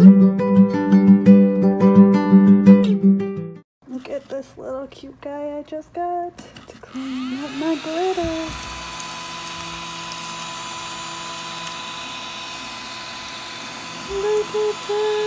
Look at this little cute guy I just got to clean up my glitter. Look at that.